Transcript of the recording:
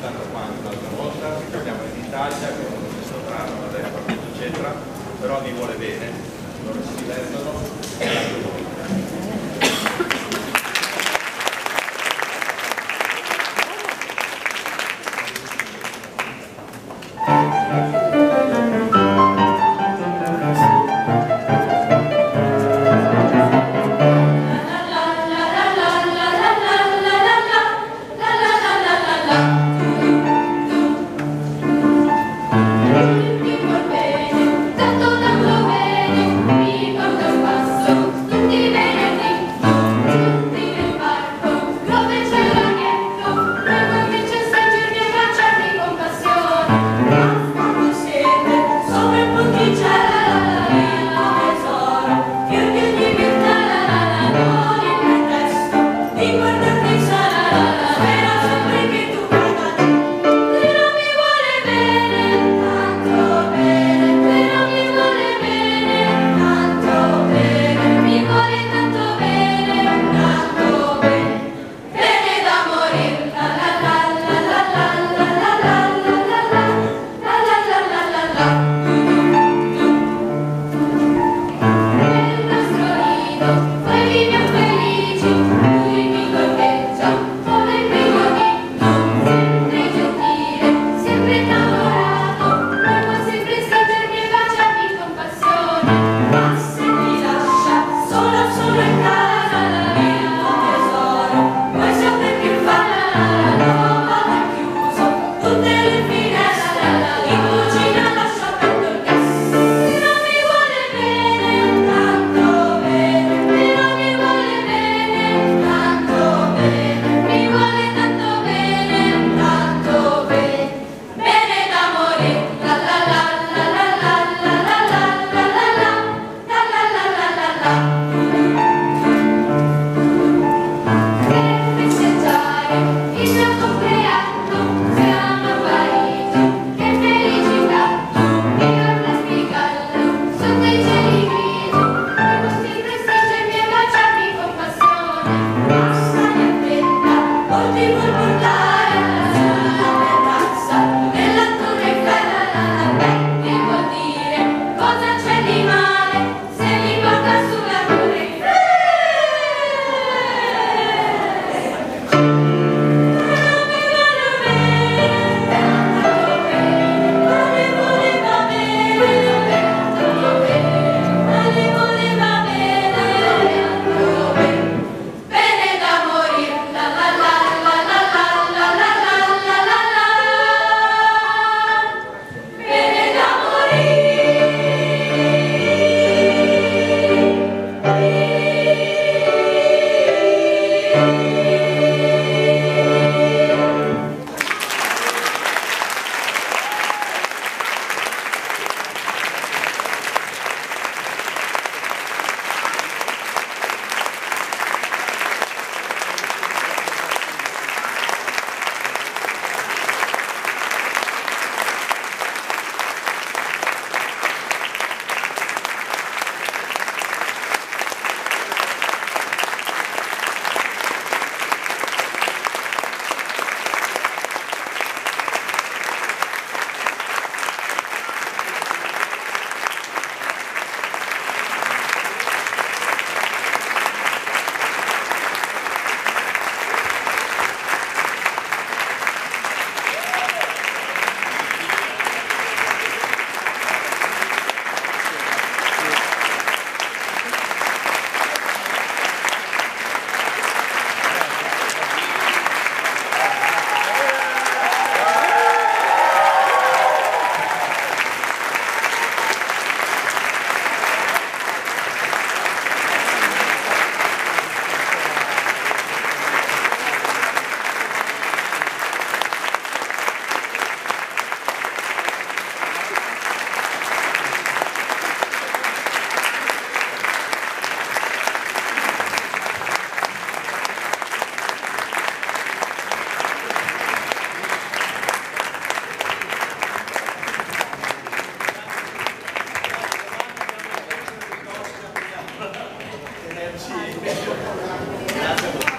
tanto quanto l'altra volta, abbiamo in Italia, che non abbiamo lo stesso dramma, eccetera, però vi vuole bene, loro si divertono e la love. Gracias.